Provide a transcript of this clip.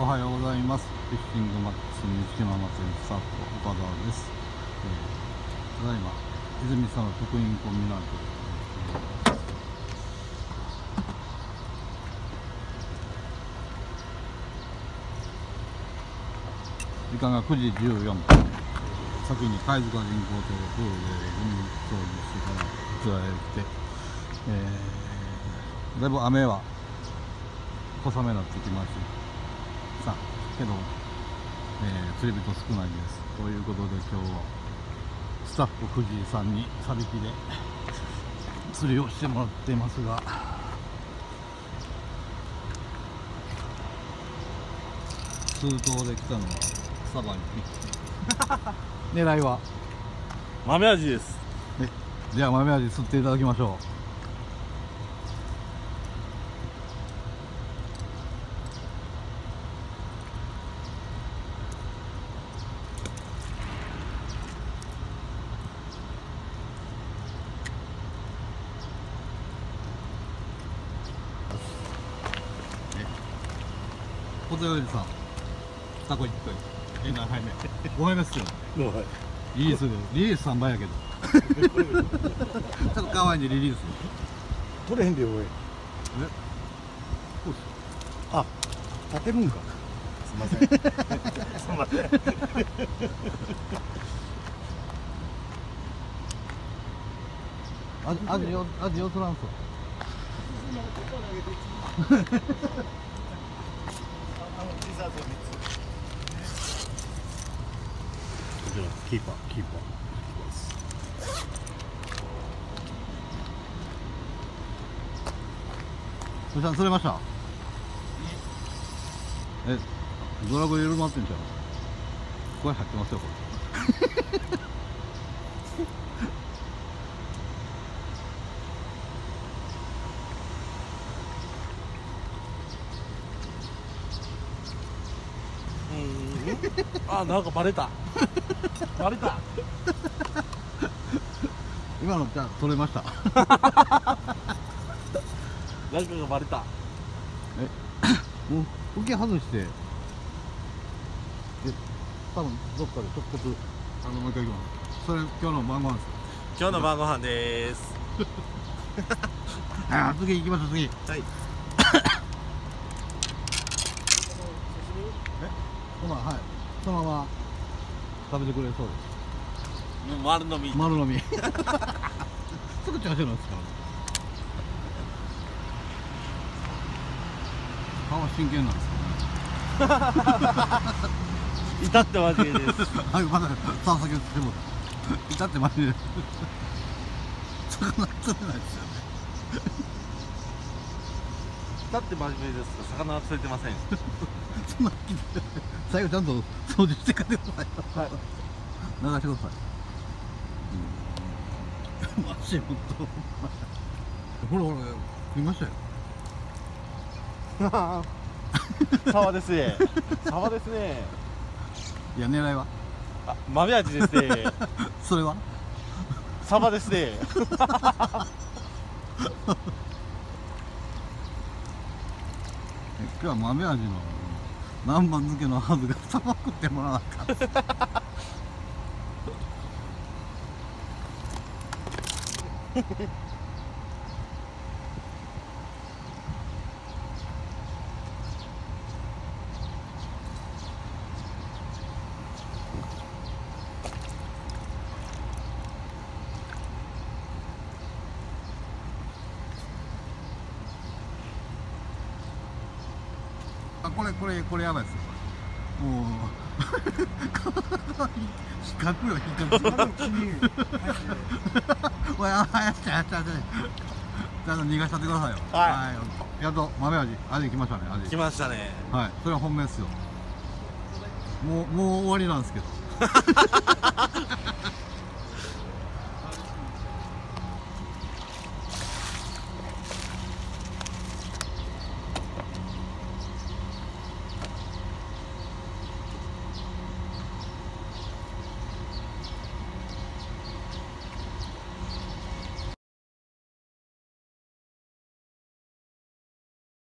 おはようございます。フィッシングマックス三島祭りスタッフ岡澤です、えー、ただいま泉佐野特任コンビナート時間が9時14分。先に貝塚人工島プールで海掃除してからこちらへ来て、えー、だいぶ雨は小雨になってきました。けど、えー釣り人少ないです。ということで今日はスタッフ藤井さんにサビキで釣りをしてもらっていますが。通頭で来たのはサバに。狙いは？豆味です。えじゃあ豆味釣っていただきましょうえ小手おじさん。タコ一回え何杯目？5杯目っすよリリースリリース3倍やけど。ちょっと可愛いんでリリース取れへんでよおいえ？こうっす。あ立てるんか。すいません。すいません。味味よ味よそらんすわこちらキーパーキーパーそしたら釣れました？えドラゴン入れ回ってんじゃん。声入ってますよこれ。あなんかバレた。バレた。れ今のじゃあ取れました。なんかがバレた。もう浮き外して。で多分どっかで直接あのもう一回行きます。それ今日の晩ご飯です今日の晩ご飯です。あー次行きましょう次。はい。ほなはいそのまま食べてくれそうです。丸飲み。丸飲み。すぐ調子なんですか？ら顔は真剣なんです 至って真面目です。はいまださあ先をしても至ってマジで魚釣れないですよね。至って真面目です。魚は釣れてません。そんな最後ちゃんと掃除してください。はい。流してください。うんマジ本当ほらほら食い。ましたよ沢ですね沢ですねい。や狙い。はあ豆味ですねそれはサバですねえ今日は豆味の南蛮漬けのハーブがさばくってもらわなかった あこれこれこれやばいですよ。もう比較よ比較おいあやっちゃやっちゃやっちゃちゃんと逃がしちゃってくださいよ。はい。やっと豆味。味きましたね味。来ましたね。はい。それは本命ですよ。もうもう終わりなんですけど